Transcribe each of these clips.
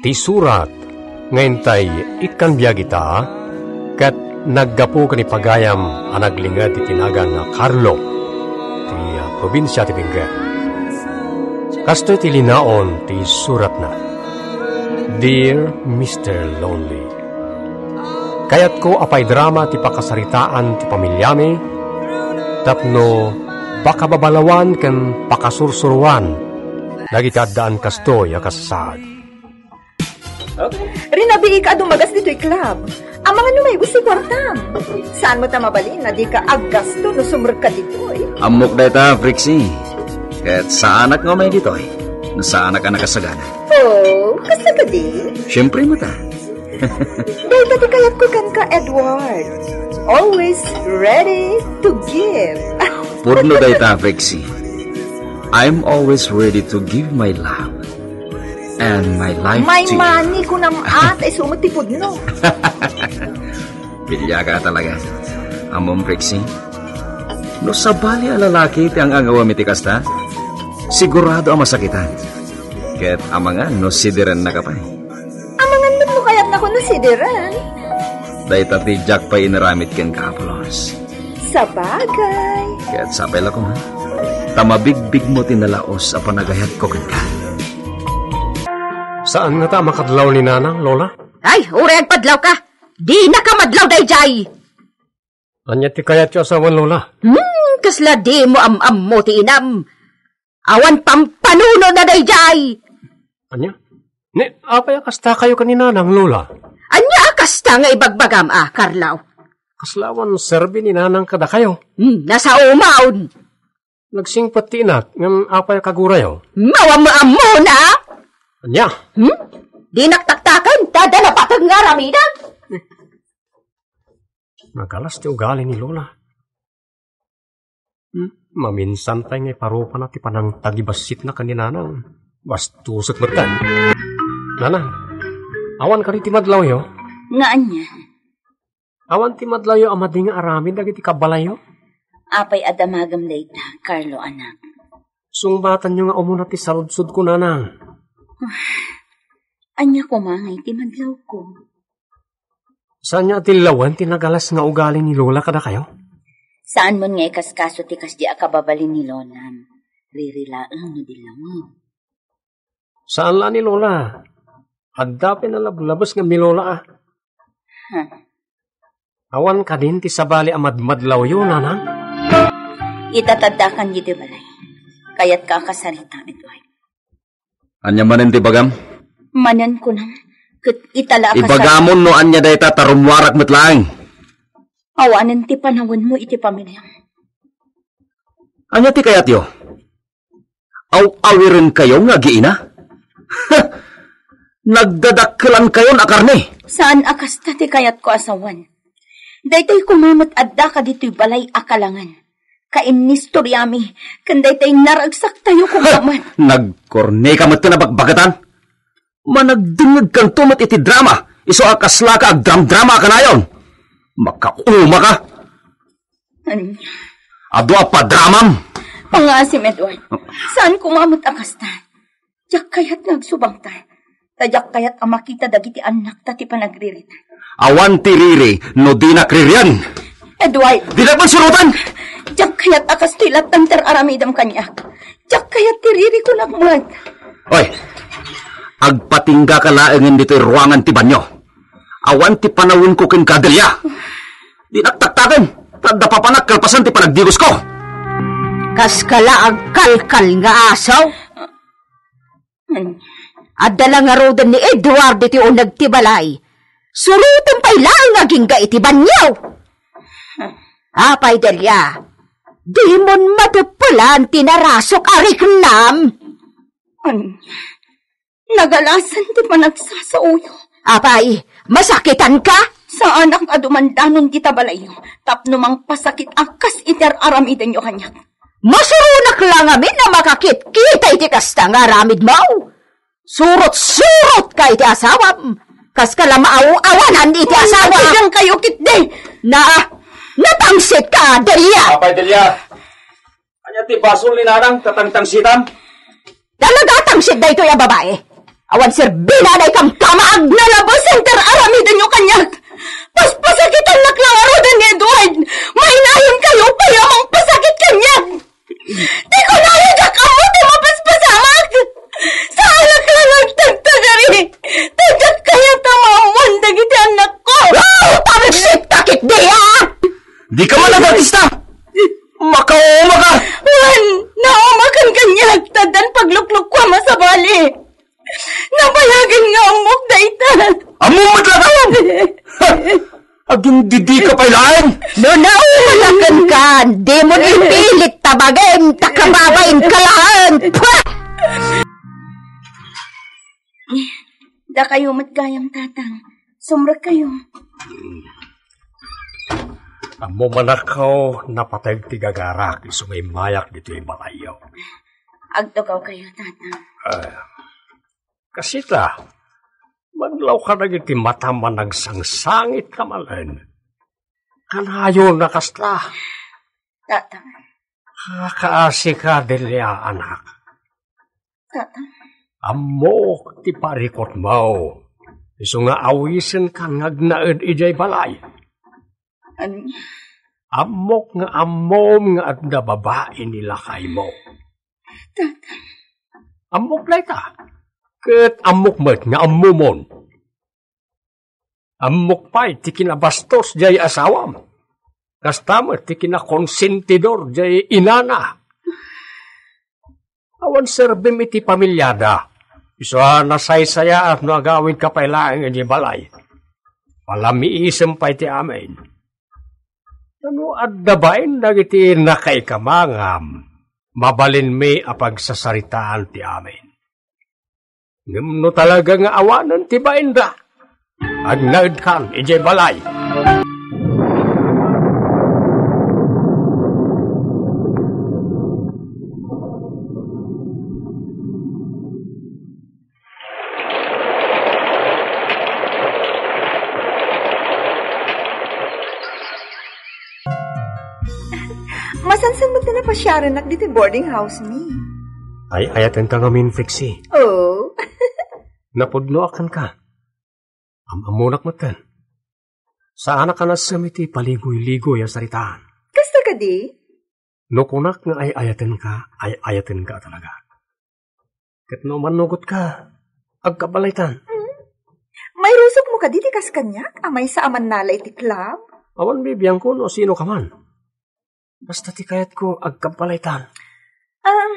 ti surat, ngayon tay ikan biya kita, kat naggapo ni pagayam ang naglingad ti tinagang nga Carlo, ti uh, probinsya ti Benguet. Kasto ti linaon ti surat na, Dear Mr. Lonely, Kayat ko apay drama ti pakasaritaan ti pamilyami, tapno baka babalawan ken pakasursuruan, nagitadaan kasto ya kasasad. Rinabi ka dumagas dito'y club. Ang mga numay gusto kwartam. Saan mo ta mabalin na di ka aggasto no sumur ka dito'y? Amok da ita, Frixie. Kahit sa anak nga may dito eh. Sa anak ka nakasagana. Oh, kasa ka di? Siyempre mo ta. Dahil ka di kayat ko kan ka, Edward. Always ready to give. Purno da ita, Frixie. I'm always ready to give my love and my life May to you. money ko na maat ay sumutipod no. Pilya ka talaga. Amom, Frixie. No sabali ang lalaki ti ang agawa mi ti kasta, sigurado ang masakitan. Ket amangan no sidiran na kapay. Amangan mo mo kayat na ko na sidiran. Dahil ti Jack pa inaramit ken kapulos. Sa bagay. Kaya't sapay ko ha. Tamabigbig mo tinalaos a panagayat ko ken ka. Saan nga ta makadlaw ni nanang, Lola? Ay, ureg padlaw ka. Di na ka madlaw dayjay. Anya ti kayat yung asawan, Lola? Hmm, kasla di mo am-am mo ti inam. Awan pampanuno na dayjay. Anya? Ni, apay kasta kayo kanina ng Lola. Anya akasta nga ibagbagam ah, Karlaw. Kaslawan serbi ni nanang kada kayo. Hmm, nasa umaon. Nagsingpat ti inak, ngam apay kagurayo. Mawam mo na. Anya? Hmm? Di naktaktakan, tada na patag nga ramida. Nagalas ti ugali ni Lola. Hmm? Maminsan tayo ngay parupa na ti panang tagibasit na kaninanang. Bastusot mo tan. Nanang, awan ka rin ti madlaw yo. Nga anya, Awan ti madlaw yo amadi nga aramin dagiti kabalayo. apay adamagam dayta, Carlo anak. Sungbatan nyo nga umuna ti saludsud ko nanang. Anya ko mangay ti madlaw ko. Saan niya ti lawan ti nagalas nga ugali ni Lola kada kayo? Saan mo nga ikaskaso ti kas di akababali ni Lonam? Ririlaan nga dila mo. Saan la ni Lola? Agdapi na lablabas nga mi Lola ah. Ha? Awan ka din ti sabali amadmadlaw yo nanang. Itatadakan dito balay. Kaya't kakasarita ito ay. Anya manen ti bagam? Manan ko nang kat itala ka sa... Ibagamon no anya dayta tarumwarak metlaeng. Awanan ti panahon mo iti pamilya. Anya ti kayat yo? Aw awiren kayo nga giina? Nagdadakkelan kayo na karne. Saan akasta ti kayat ko asawan? Daytay kumamot adda ka dito'y balay akalangan. Kainistoriami, kan daytay naragsak tayo kung kaman. Nagkorne ka mat na bagbagatan. Managdingag kang tumat iti drama. Iso akasla ka ag dram-drama ka na yon. Makauma ka. Ano? Ado pa dramam. Pangasim, Edward. Saan kumamot akasta? Diyak kaya't nagsubang ta. Tadyak kaya't ang makita dagiti anak ta ti panagririta. Awan tiriri no di nakririan. Edward, Di na surutan. diyak kaya't akas tilat ng teraramidam kanyak. Diyak kaya't tiriri ko nagmulat. Oy, agpatingga ka laengen dito ruangan ti banyo. Awan ti panawin ko ken kadelya. Di naktaktakan. Tanda pa panak kalpasan ti panagdigos ko. Kas kala ang kalkal nga asaw. Ano? Adala nga rodan ni Edward iti o nagtibalay. Surutan pa'y lang aging ga iti banyaw. Apay dalya. Di mon matupulan tinarasok arik nam. Ano? Nagalasan ti panagsasauyo. Apay, masakitan ka? Sa anak adumandanon kita balayo. Tapno mang pasakit akas iter aramiden yo kanyak. Masurunak lang amin na makakit kita iti kasta nga ramid mo. Surot-surot ka iti asawam. Kas ka lang maaw-awanan iti asawa. Bilang kayo kitde. Na, napangsit ka, Delia. Apay delya. Anya ti basol ni nanang tatangtang sitam. Dalagatang sit da ito yung babae. Awan sir, binaday kang kamaag na Nalabos Kayo. Amo manakaw napatay tigagarak iso may mayak dito yung balayaw. Agtugaw kayo tatang. Kasi ta, madlaw ka na iti mataman nagsangsangit ka malan. Kanayo na kasla, Tatang. kakaasi ka dilya anak. Tatang. Amo ti parikot mo. Iso nga awisin ka ngagnaed ijay balay. Ano? Amok nga amom nga at na babae nila kay mo. Tatang. Amok na ita. Kat amok mat nga amumon. Amok pa ti kinabastos jay asawam. Kastamat ti kinakonsentidor jay inana. Awan serbim iti pamilyada. Iso nasaysaya at nagawin ka pa ilaang iti balay. Palamiisem pa iti amin. Ano at dabain dagiti nakaikamangam. Mabalin mi apagsasaritaan ti amin. Ngam talaga nga awanan ti bain da. Agnaid kan, ije balay. Napasyaran nak dito boarding house ni. Ay, ayatan ka nga min fixi. Oh, Napudno akan ka. Amamunak mo tan. Sa anak ka na samiti paligoy-ligoy ang saritaan. kasta ka di? No kunak nga ay ayatin ka, ay ayatin ka talaga. Kat no manugot ka, agkabalaitan. May rusok mo ka di ti kas kanyak, amay sa aman nalay ti club? Awan bibiyang ko no sino ka man. Basta ti kayat ko agkabalaitan. Ah,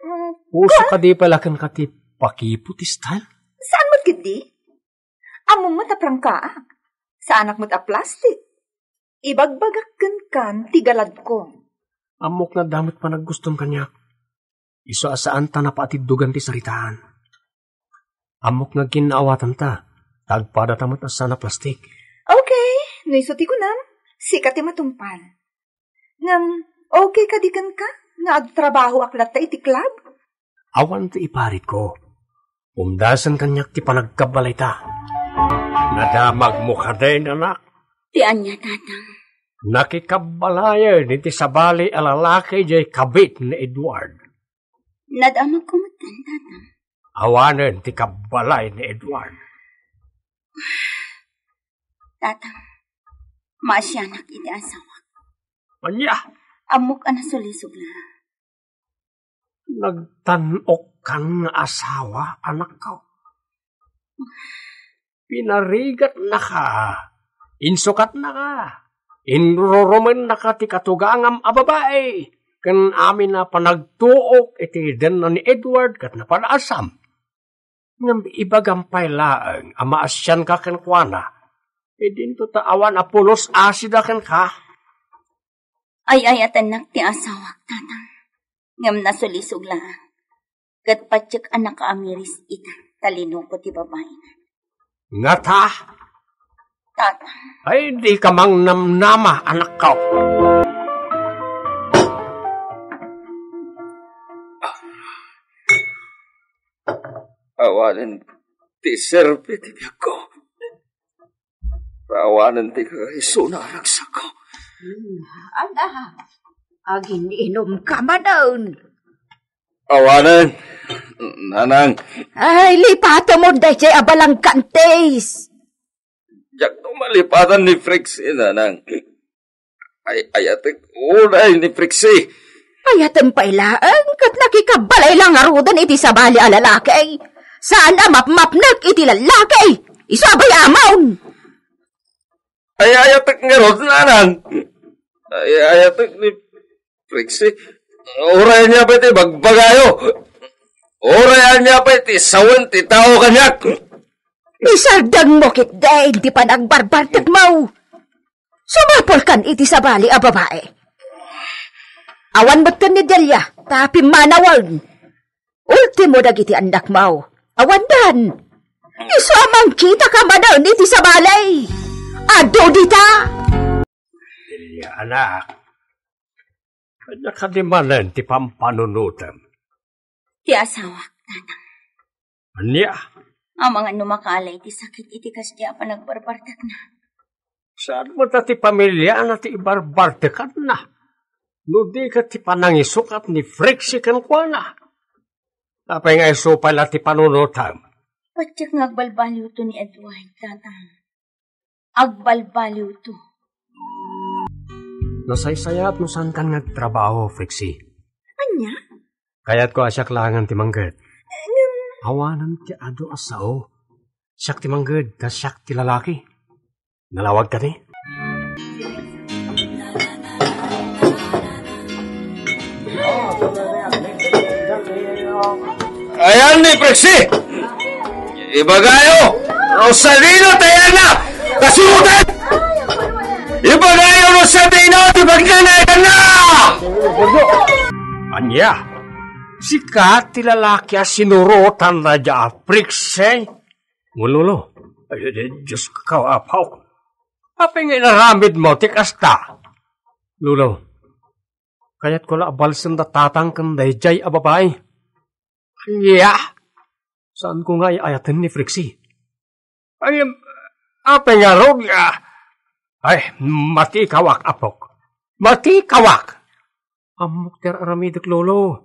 mm, Uso ka di palakan ka ti pakiputistan. saan mo't gidi? Amo mo ta prangkaak. Sa anak mo ta plastic. Ibagbagakkan kan tigalad ko. Amok na damot pa nagguston kanya. Iso asaan ta napatiddugan ti saritaan. Amok nga ginaawatan ta. Tagpada tamot asa na plastik. Okay, naisuti ko nam. Sikat ti matumpal. Ngam, okay ka di kan ka? Nga ag trabaho aklat ta iti club? Awan ti iparit ko. Umdasan kanyak ti panagkabalay ta. Nadamag mo ka din, anak. Tian niya tatang. Nakikabalayan iti sabali alalaki jay kabit ni Edward. Nadamag ko matan tatang. Awanan ti kabalay ni Edward. Tatang. Maasyanak iti asawa. Anya, Amok ana sulisog na. nagtanok kang asawa, anak ko. Pinarigat na ka. Insukat na ka. Inroroman na ka ti katugangam a babae. Kan amin na panagtuok iti den na ni Edward kat na panaasam. Ngam ibagampay laang amaasyan ka kan kuana. E dinto taawan apulos asida kan ka. Ay ay atanak ti asawak tatang. Ngam nasulisog lang. Gat patsyak anak ka amiris ita. Talino ko ti babae na. Nga ta, Tatang. ay di ka mang namnama anak ko. Awanan ti serpe ti biyak ko. Awanan ti kaiso na aragsak ko. Ala, agin inom ka manon. Awanan. Nanang, Ay, lipato mo day jay abalang kantes. jak tumalipatan ni Frixie, nanang. Ay, ayatik unay ni Frixie. Ayatan pa ilaan, kat nakikabalay lang arudan iti sa bali a lalaki. Saan na mapmapnak iti lalaki? Isabay amaon. Ay, ayatik nga nanang. Ay, Frixie. Oray niya pa iti bagbagayo. Oray niya pa iti sawan ti tao kanyak. Isardang mo kit day, di pa nagbarbartag mo. Sumapol kan iti sa bali a babae. Awan ba't ka ni Delia, tapi manawan. Ultimo dagiti anak mo. Awan dan. Isamang kita ka manan iti sa balay. Ado dita. Ya, anak. Kanya kadimanan ti pampanunutam. Ti asawa, tatang. Anya, Ang mga numakalay ti sakit iti kasya pa nagbarbartak na. saan mo ta ti pamilya na ti ibarbarte ka na? No di ka ti panangisukat ni Frixie kan kwa na. Tapay nga iso pala ti panunutam. Patyak nga agbalbaliw to ni Edward, tatang. Agbalbaliw to. Nasaysayat mo saan kan nagtrabaho, Frixie. Anya? Kaya't ko asyak langan ti manggad. Awanan ti ado asao. Siyak ti manggad, tas siyak ti lalaki. Nalawag ka ni? Ayan ni Frixie. Ibagayo. Rosalino Tayana. Kasutan! Ibagayo Rosalino. Tibagnanayan na! Anya, si ti lalaki a sinurutan na dya Frixie. Ngulolo, ay, ay, Diyos ka, apaw. Apay nga inaramid mo, ti kasta. Lulo, kaya't ko la abalsan da tatang kanday jay a babae. Anya, saan ko nga ayatan ni Frixie? Ay, um, apay nga rog, ah. Ay, mati kawak, apok. Mati kawak. Amok ter aramidak lolo.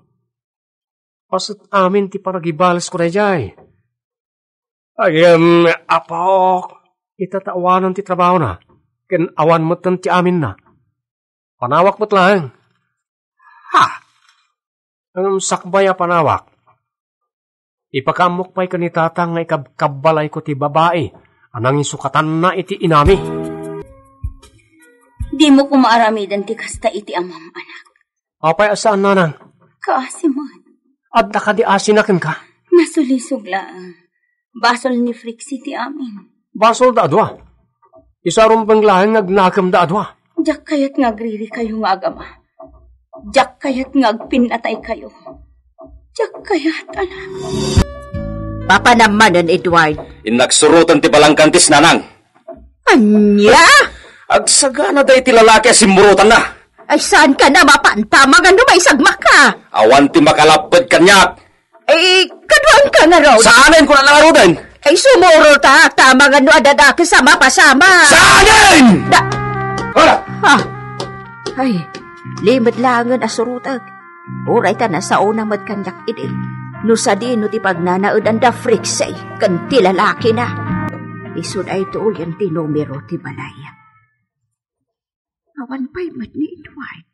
Pasat amin ti paragibalas ko na jay. Ay, um, apok. Itatawanan ti trabaho na. Ken awan mo tan ti amin na. Panawak mo't lang. Ha! Ang sakbay a panawak. Ipakamok pa'y kanitatang nga ikabkabalay ko ti babae. Anang isukatan na iti inami. Di mo ko maaramidan ti kasta iti amam, anak. Apay asaan nanang? Kaasiman. At nakadi asinakin ka. Nasulisog lang. Basol ni Frixie ti amin. Basol da adwa. Isarum bang lahing nagnakam da adwa. Diyak kayat ngagriri kayo nga agama. Diyak kayat ngagpinatay kayo. Diyak kayat, anak. Papa naman Edward. Inagsurutan ti balangkantis nanang. Anya? Agsaga na day ti lalaki simurutan na. Ay saan ka na mapantamang ano may sagma ka? Awan ti makalapad kanyak. Ay, kaduan ka na raw. Saanin ko na langarudan? Ay sumuro ta, tamang ano adada kasama pasama. Saanin! Da, Hala! ha? Ay, limit langan asurutag. Uray ta na sa unang madkanyak ide. No sa di no ti pagnanaod ang da friksay, kan ti lalaki na. Isod ay to yan ti numero ti balaya. Awan pa'y mat ni Edward.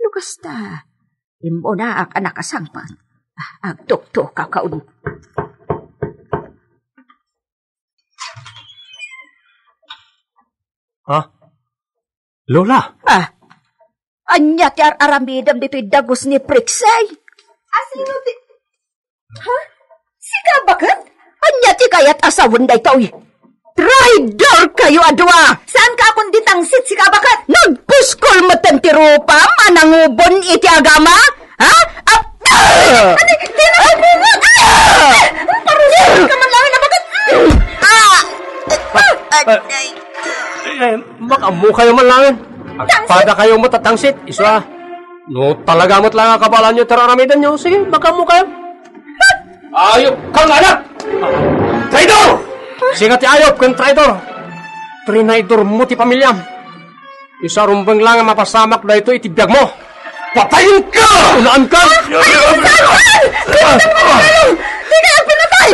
Lukas ta. Imo na ak anak asangpang. Ah, agtok-tok kakaun. Ha? Lola! Ah, anya ti aramidam dito'y dagos ni Priksay. Asino ti... Ha? Si Kabakat? Anya ti kayat asawan da ito'y. Traitor kayo adwa! Saan ka akong ditangsit si Kabakat? Nagpuskol mo ti rupa, manangubon iti agama? Ha? Ap... Ah! Parusin ka man lang na bagat! Ah! Eh, makamu kayo man lang. Agpada kayo matatangsit. Iswa. No, talaga mo't lang kabalan nyo teraramidan nyo. Sige, makamu kayo. Ayop kang anak! Traidor! Sige ti ayop kang traidor. Trinaidor mo ti pamilyam. Isa rumbang lang ang mapasamak na ito itibiyag mo. patayin ka! Unaan ka! Di kaya pinatay!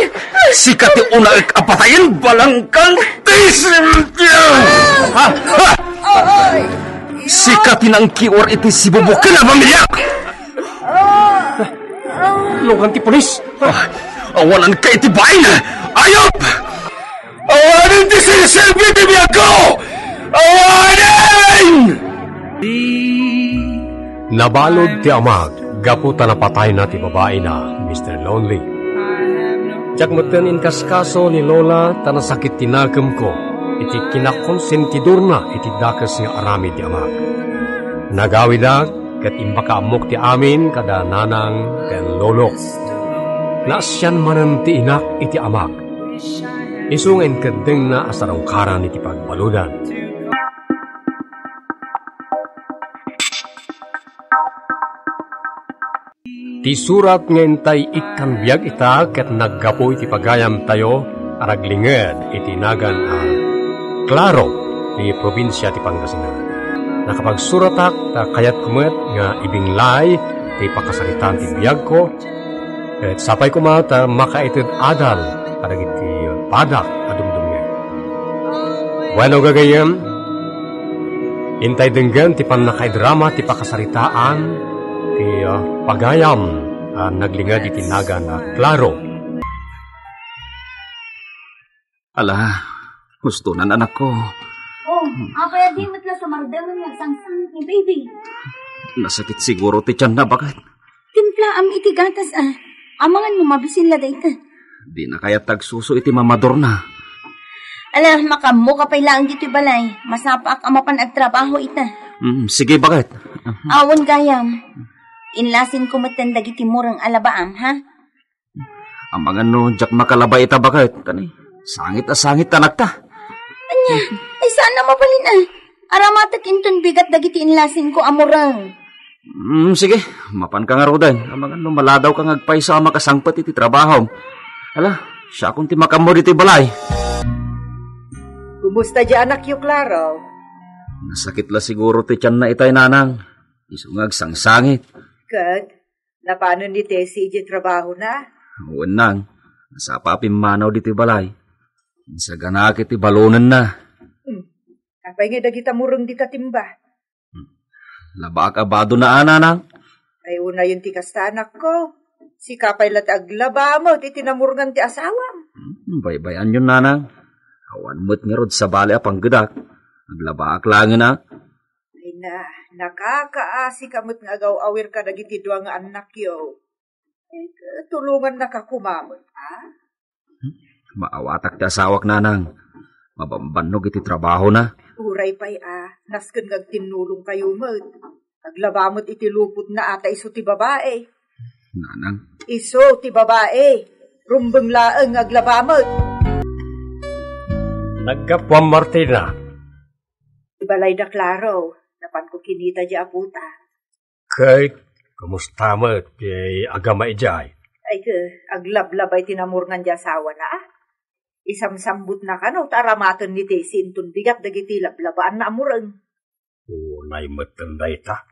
Si kati una ang patayin, balang kantisim niya! Ha? Ha? Si kati ng kiwar iti si bubukin na pamilya! Lukan ti polis! Ah, awalan ka iti bain! Ayop! Awanin ti sinisilbi ti biyago! Awanin! Nabalod ti amag, gaputa na patay na ti babae na, Mr. Lonely. Jakmatan in kaskaso ni Lola, tanasakit tinagam ko, iti kinakonsentidor na iti dakas nga arami ti amag. Nagawi na, kat imbaka amok ti amin, kada nanang, ken lolo. Naasyan manan ti inak iti amag. Isungen kadeng na asarangkaran iti pagbaludan. Ti surat nga intay ikan biyag ita ket naggapo iti pagayam tayo araglinged iti nagan a Claro ti probinsya ti Pangasinan. Nakapagsuratak ta kayat kumet nga ibinglay ti pakasaritan ti biyag ko ket sapay ko ta makaited adal kadagiti padak adumdumnge. Bueno gagayem, intay denggan ti panakaidrama ti pakasaritaan ti uh, pagayam uh, naglingad iti naga na klaro. Ala, gusto na anak ko. Oh, apa di matla sa mardangan nga sangsang ni baby. Nasakit siguro ti tiyan na bakit? Timpla am iti gatas ah. Amangan mo mabisin la dayta. Di na kaya tagsuso iti mamador na. Ala, makamu ka pa ilang dito balay. Masapak ang mapan agtrabaho ita. Mm, sige, bakit? Awon gayam. Inlasin ko matanda iti murang alabaam, ha? Ang mga no, jak makalabay ita bakit? Kani, sangit na sangit anak ta. Anya, ay sana mabalin ah. Aramatak inton bigat dagiti inlasin ko amurang. Mm, sige, mapan ka nga rodan. Ang mga no, maladaw ka ngagpay sa makasangpat iti trabaho. Ala, siya kung ti makamo diti balay. Kumusta di anak yu, Claro? Nasakit la siguro ti tiyan na itay nanang. Isungag sangsangit. Kad, napano ni Tessie iti trabaho na? Uwan nang, nasa papim manaw diti balay. Sa ganak iti balonan na. Apay nga dagita murong di tatimba. Labak abado na ananang. Ay una yung ti kasta anak ko. Si kapay lat aglaba mo, ti tinamurngan ti asawam. Hmm, Baybayan yun nanang. Awan mo't nga rod sa bali apang gadak. Naglabak lang na. Ay na, nakakaasi kamot nga agaw awir ka dagiti dua nga anak yo. Eh, tulungan na ka kumamot, ha? Maawatak ti asawak nanang. Mabambanog iti trabaho na. Uray pa'y ah, nasken ngag tinulong kayo mo. Aglabamot iti lupot na ata iso ti babae. Nanang, Iso ti babae. Rumbeng laeng aglabamot. Nagkapwam Martina, Ibalay na klaro. Napan ko kinita di aputa. kay kamusta mo kay agama ijay. Ay ke, aglablabay tinamurngan di asawa na ah. Isamsambut na ka no, taramaton ni Tessie intun bigat dagiti lablabaan na amurang. Unay matanday ta.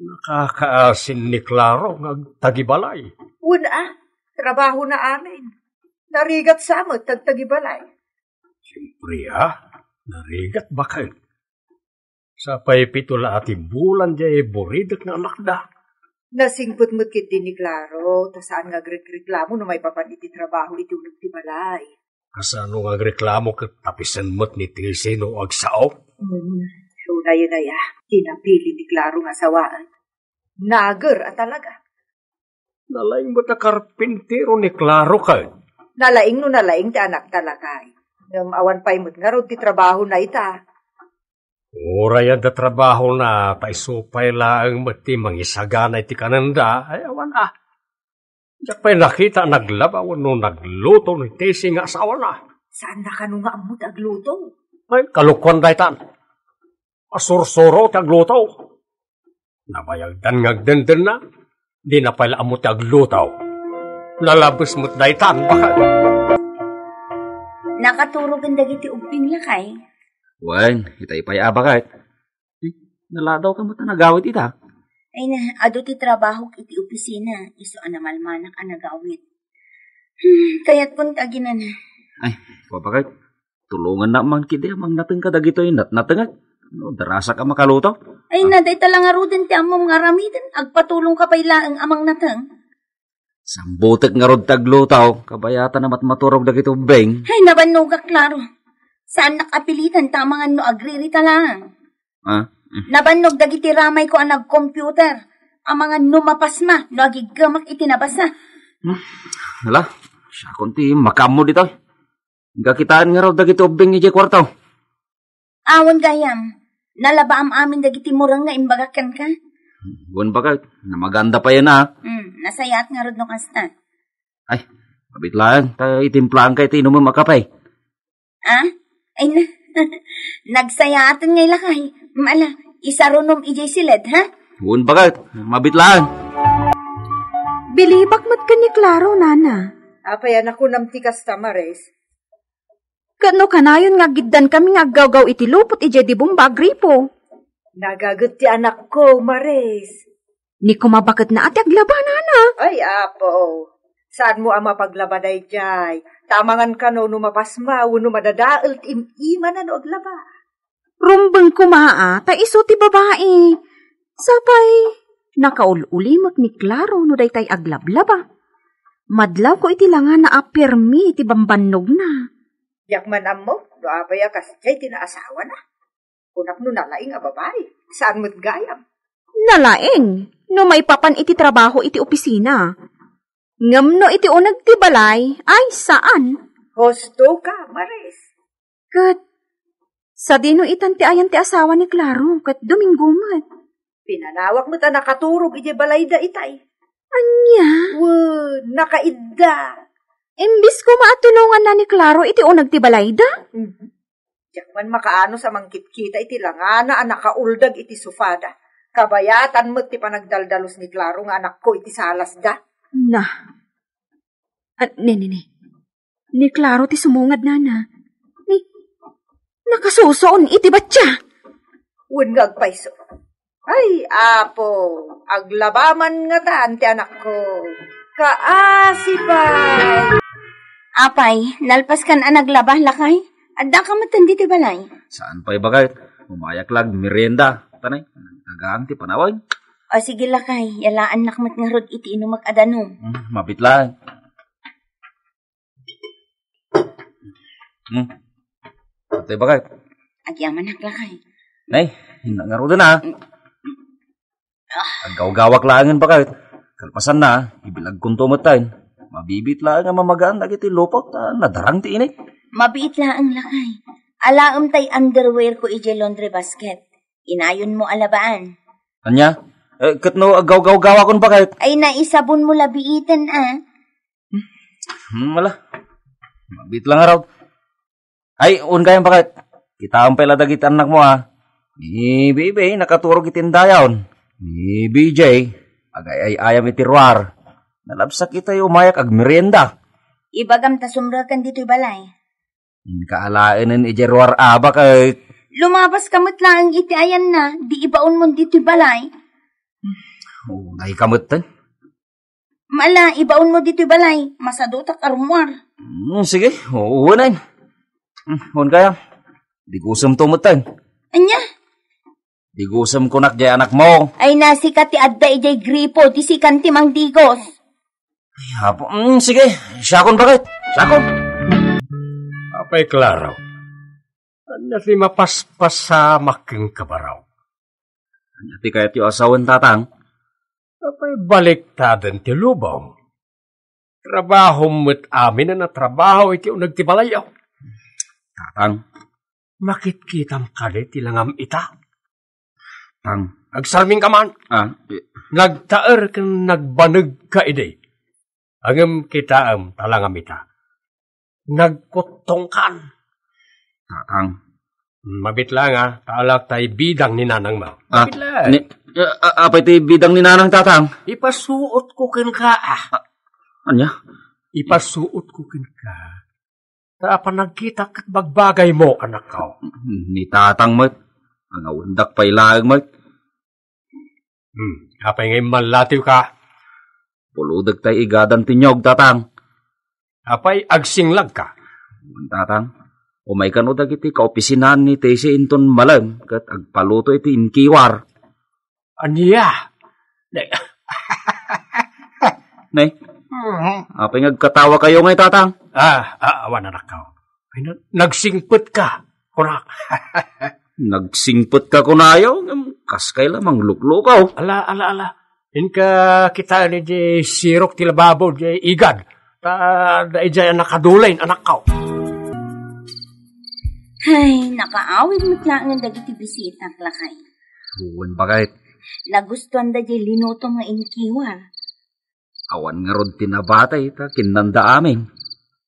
Nakakaasin ni Claro ng tagibalay. Una ah, trabaho na amin. Narigat sa amot, tagtagibalay. Siyempre ha, narigat bakit? Sa paypitula ati bulan di buridak na anak da. Nasingput mo't kit din ni Claro, ta saan nga reklamo no may papan iti trabaho iti ulog ti balay. Kasano nga reklamo ka tapisan mo't ni Tisino agsao? Hmm. So na yun na ya, kinapili ni Claro nga sawaan. Nager at talaga. Nalaing mo na karpintero ni Claro ka. Nalaing no nalaing ti anak talakay. Ngam awan pa'y mo't nga ti trabaho na ita. Ura yan da trabaho na paisupay lang mati mangisagana iti kananda. Ay awan ah. Diyak pa'y nakita naglabaw no nagluto ni Tesi nga asawa na. Saan na ka nung nga amot agluto? Ay, kalukwan da itan. Asursuro tagluto. Nabayagdan ngagdenden na. Di na pala amot agluto. Lalabas mo't da itan. Baka Nakaturog ang dagiti ubing lakay. wan, itay pay abakit. Eh, naladaw ka mo ta nagawit ita. Ay na, ado ti trabaho iti opisina, iso anamalmanak ang nagawit. Hmm, kaya't punta ginan. Ay, papakay. Tulungan na man kidi amang nating ka dagito yung nat natingat. No, darasa ka makaluto. Ay na, day talang nga rudin ti amom nga ramitin, agpatulong ka pa ang amang natang. Sambutek nga rod taglutaw, kabayata na matmaturog dagito beng. Ay, nabanog ka, klaro. Saan nakapilitan, tama nga no agririta lang. Ha? Nabanog dagiti ramay ko ang nag-computer. Ang mga numapas ma, no agigamak itinabasa. Hala, siya kunti makamo dito. Nga kitaan nga raw dagito beng ije kwartaw. Awon gayam, nalaba am amin dagiti murang nga imbagakan ka. Buwan pa ka, na maganda pa yan ha. Hmm, nasayat nga rod no kasta. Ay, mabit lang, tayo itimplahan kay tino mo makapay. Ah? Ay na, nagsayatan ngay lakay. Mala, isarunom ijay silid, ha? Buwan pa ka, mabit lang. Bilibak mat ka ni Claro, nana. Apayan ako nam tikas tamares. Kano kanayon nga giddan kami nga gawgaw iti lupot ije di bumba gripo. Nagagot ti anak ko, Mares. Ni kumabakat na ati aglaba, nana. Ay, apo. Saan mo ang mapaglabaday jay? Tamangan ka no numapas ma, uno madadaal im ima na no aglaba. Rumbang kumaa, ta iso ti babae. Sapay, nakaululimak ni Claro no day tay aglablaba. Madlaw ko iti langan na apirmi iti bambannog na. Yak man mo, do apaya kas jay tinaasawa na. Kunak no nalaing a babae. Saan mo't gayam? Nalaeng, no may papan iti trabaho iti opisina. Ngam no iti unag ti balay, ay saan? Hosto ka, Mares. Kat, sa dino itan ti ayan ti asawa ni Claro, kat duminggumat. Pinanawak mo ta nakaturog ije balay da itay. Anya, Wow, nakaidda. Imbis ko maatulungan na ni Claro iti unag ti balay da. Yak man makaano sa mangkit-kita iti langana ang nakauldag iti sufada. Kabayatan mo ti panagdaldalos ni Claro nga anak ko iti salas da. Na. At, ne, ne, ne. Ni Claro ti sumungad na na. Ni, nakasusoon iti batya. Uwan nga agpaiso. Ay, apo, aglabaman nga taan ti anak ko. Kaasipay! Apay, nalpas kan ang naglaba lakay. Adda ka matandi ti balay. Saan pa ibagay? Umayak lang, merienda. Tanay, nagaang ti panaway. O sige lakay, yalaan nakmat nga rod iti inumag adanom. Hmm, mabit lang. Hmm. Ito ibagay. Agyaman nak lakay. Nay, hindi nga ro na. Ang gawgawak laangan kahit. Kalpasan na, ibilag kong tumatayin. Mabibit lang ang mamagaan na kiti lupot na nadarang ti inay. Mabiit la ang lakay. Alaam tay underwear ko ije laundry basket. Inayon mo alabaan. Anya? Eh, katno agaw-gaw-gawa kon pa kahit. Ay naisabon mo labiitan ah. Hmm, wala. Mabit lang araw. Ay, un kayang pa kahit. Kita ang pala dagit anak mo ha. Ni Bibi, nakaturog itindayaon. Ni BJ, agay ay ayam itirwar. Nalabsak kita yung umayak ag merienda. Ibagam ta sumrakan dito'y balay. Kaalaanan ijerwar aba kay Lumabas kamot lang ang iti ayan na, di ibaon mo dito'y balay. Oh, nahikamot tan. Mala, ibaon mo dito'y balay, masadutak arumwar. Hmm, sige, oo na yun. Hmm, kaya. Di gusam tumutan. Anya? Di gusam kunak jay anak mo. Ay nasikat ti adda ijay gripo, di si kanti mang digos. Hapo. Hmm, sige, syakon bakit? Syakon. Apay klaro. Ano si mapaspas sa making kabaraw? Ati kayat yung asawan tatang. Apay baliktadan ti lubong. Trabaho mo't amin na natrabaho iti nagtibalayaw. Tatang. Makitkitam kali ti langam ita. Tang. Agsalming kaman. Ah, eh, Nagtaer kang nagbanag ka ide. Angam kita am talangam ita. Nagkutong kan. tatang. Mabit lang ah, taalak tay bidang ni nanang mo. Ah, Mabit lang. ni, uh, apay ti bidang ni nanang tatang. Ipasuot ko kin ka ah. Anya? Ipasuot ko kin ka. Taapan nagkita kat bagbagay mo, anak ko. Ni tatang mo. Ang awandak pa ilaag mo. Hmm, apay ngay malatiw ka. Puludag tay igadan tinyog, tatang. Apay agsinglag ka. Tatang, umay ka no dagiti kaopisinan ni Tese inton malam, kat agpaluto iti inkiwar. Aniya? Ne- Ne, apay ngagkatawa kayo ngay, tatang. Ah, ah, awan anak ka. Ay, na- nagsingput ka. Kurak. Nagsingpot ka kunayo, ngam kaskay lamang luklukaw. Ala, ala, ala. Inka kita ni di sirok ti lababo di igad. Ta da ijay nakadulain anak ka. Ay, nakaawid mo't lang ang dagiti bisita klakay. Huwan pa kahit Nagustuhan da di linutong nga inkiwar. awan nga rod tinabatay ta kinanda amin.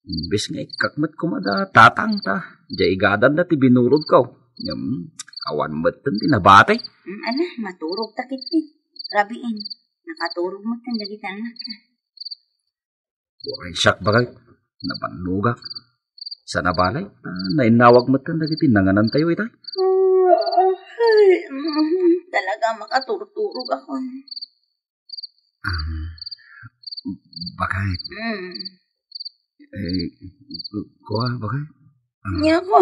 Imbes nga ikakmat kumada tatang ta. Diya igadan na ti binurod kaw. Awan matan tinabatay. Ana, maturog takit eh. Rabiin, nakaturog mo tan dagiti anak ka. Waray siyak bagay. Napanugak. Sa nabalay, ah, nainawag matan dagiti nanganan tayo itay. Ay, mm, talaga makaturturog ako. Bagay, Hmm. eh, kuha bagay. Niya ko,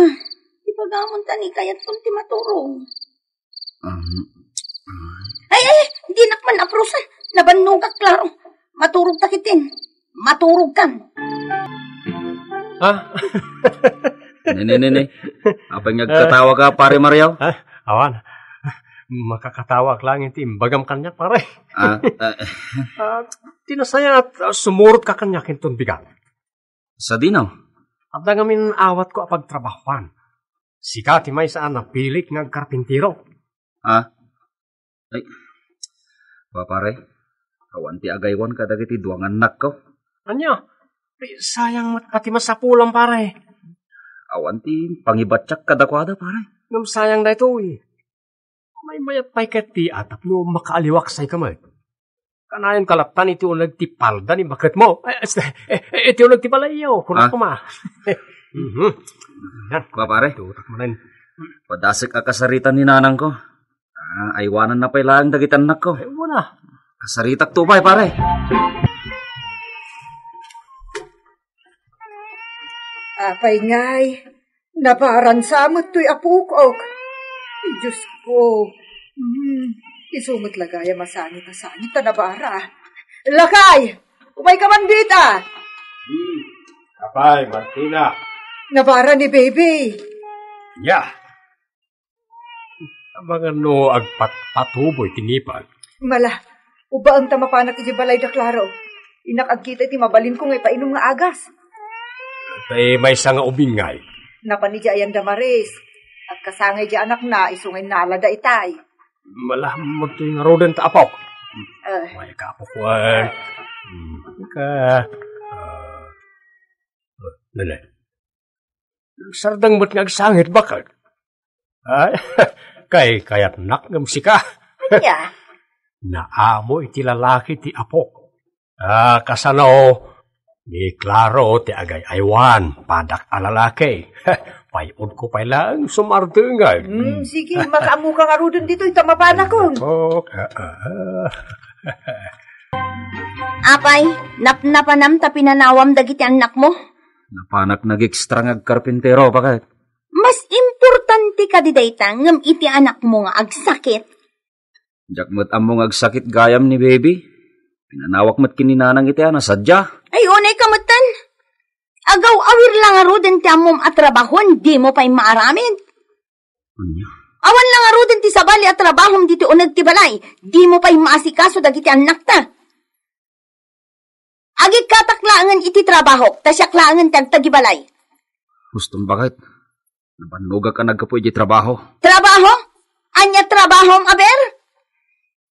di pa gamon tani kaya't kung ti maturog. Um, Ay, ay, di nakman aprusan. Nabanugak, klaro. Maturog takitin. Maturog kan. Ha? nene, nene. Apay nagkatawa ka, pare Mariaw? ha? Awan. Makakatawa ka lang iti imbagam kanyak pare. Ah, ah, Ah, tinasaya at ah, sumurot ka kanyak intong bigat. sa dinaw. At nangamin awat ko apag trabahuan. Sika ti may saan na pilik ng karpintiro. Ah? Ay, ba pare, kawan ti agaywan ka dagiti duangan nak ko. Anya? Ay, sayang mat ati masapulang pare. Awan ti pangibatsak kadakwada pare. Ngam sayang na ito eh. May mayat pa'y atap no makaaliwak say kamay. Kanayon kalaptan iti unag ti palda ni bakit mo. Iti unag ti palayaw. Kuna Ah? ko ma. Mhm. Yan. Kwa pare, Tutak mo rin. padasik ka kasaritan ni nanang ko. Ah, aywanan na pa'y lang dagitan nak ko. Ay, muna. Kasaritak tupay pare. Apay ngay, nabaran sa amot to'y apukok. Ay, Diyos ko. Hmm, isumot lagaya masangit na sangit na nabara. Lakay! Umay ka man dita! Kapay, Martina. Nabara ni baby. Ya. Mga no agpat-patuboy tinipag. Mala, uba ang tamapanak iti balay da klaro. Inakagkita iti mabalin ko ngay painom nga agas. Tay may nga ubingay. Napani di ayan da maris. At kasangay di anak na, isungay nalada itay. Malam mo ito yung rodan ta apaw. Uh, May kapukwan. Hmm. Ka. Uh, uh, nalay. Sardang mo't ngagsangit bakal. Ay, kay kayat nakngam si ka. kanya, Naamo iti lalaki ti apo. Ah, kasano, ni Claro ti agay aywan, padak alalaki. Payod ko pa lang sumardungan. hmm, sige, makaamu ka nga rudon dito, itamapanak ko. Oh, ah, ah. Apay, napnapanam ta pinanawam dagiti anak mo. Napanak nag-extra nga karpintero bakit? Mas importante ka di dayta ngam iti anak mo nga agsakit. Jakmat among agsakit gayam ni baby. Pinanawak mat kininanang iti ana sadya. Ay, unay kamatan. Agaw awir lang aro den ti amom at trabahon, di mo pa'y maaramin. Anya? Awan lang aro den ti sabali at trabahom diti unag ti balay, di mo pa'y maasikaso dagiti anak ta. Agit kataklangan iti trabaho, tasyaklangan tagtagi balay. Gustong bakit? Nabanuga ka nagkapoy di trabaho. Trabaho? Anya trabahom aber?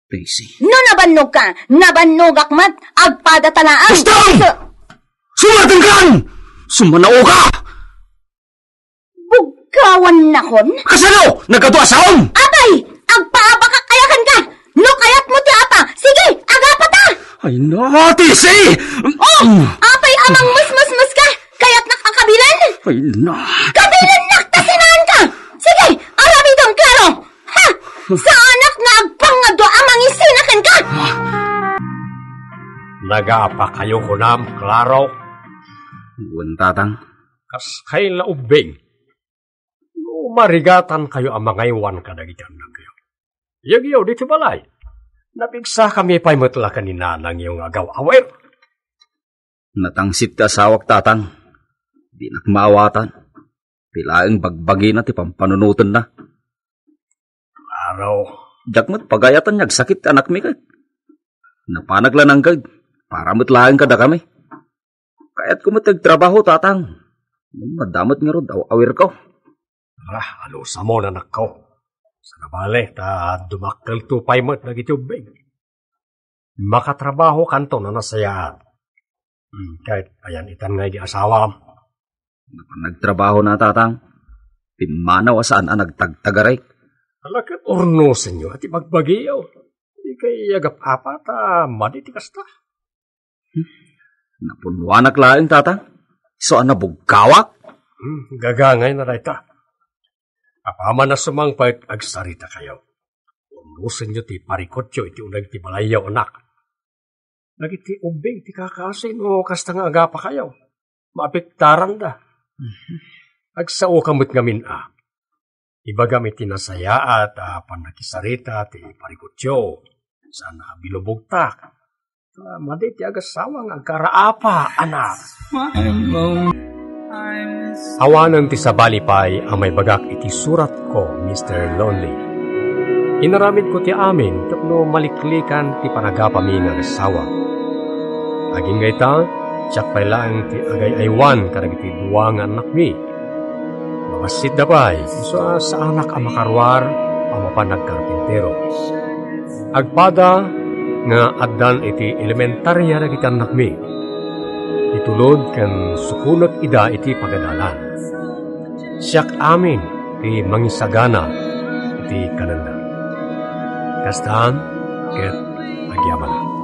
Daisy. No nabannog ka, nabannog akmat, agpadatalaan. Basta! Sumatang kan! Sumanao ka! Bugkawan nakon? Kasano? Nagkatuasaon! Abay! Agpaabaka kayakan ka! No kayat mo ti apa! Sige! Agapa ta! Ay na, Daisy! Oh! Apay amang mas mas mas ka! Kaya't nakakabilan! Ay na. Kabilan naktasinaan ka! Sige! Arabi dong klaro! Ha! Sa anak nga agpangado amang isina Nagaapa kayo kunam, klaro, Uwan tatang. kas kay laubing. No, marigatan kayo ang mga iwan kadagitan na kayo. Yag-yaw dito balay. Napigsa kami pa'y mutla kanina ng iyong agaw awer. Natangsit ka sawak tatang. Di nakmaawatan. Pilaang bagbagi na ti pampanunutan na. Araw, Jakmat pagayatan niyag sakit anak mi kag. Napanaglan ang kag. Para mutlaang kada kami. Kaya't kumatag trabaho tatang. Madamot nga rod awir ko. ah, ano sa mo na nakaw. Sa nabale, ta dumakkel to pa'y mat na gitubing. Makatrabaho kanto na nasayaan. Hmm, kahit ayan itan nga di asawam. Nagtrabaho na tatang. Pimanaw saan ang nagtagtagaray. Alakat orno sa inyo at ibagbagiyaw. Di kay yagap apat, ah, maditikas ta. Napunwanak laing tatang. So ang nabugkawak. Hmm, gagangay na rayta. Apama na sumang pait agsarita kayo. Unusin nyo ti parikotyo iti unag ti balayaw anak. Nagiti ubing ti kakasin o kasta nga agapa kayo. Maapektaran da. Agsao kamot ngamin a. Iba gamit ti nasaya at uh, panakisarita ti parikotyo. Sana bilubog ta. Uh, Madi ti agasawang agkaraapa, anak. Awanan ti sabalipay ang may bagak iti surat ko, Mr. Lonely. Inaramid ko ti amin tapno maliklikan ti panagapami nga asawa. Aging gayta, tsak pay lang ti agay aywan karag iti duwa nga anak mi. Mabasit da pay, so sa anak ang makarwar, ang mapanagkarpintero. Agpada nga addan iti elementarya na kita anak mi. Itulod kan sukunot ida iti pagadalan. Siyak amin ti mangisagana iti kananda. Kastaan ket agyaman.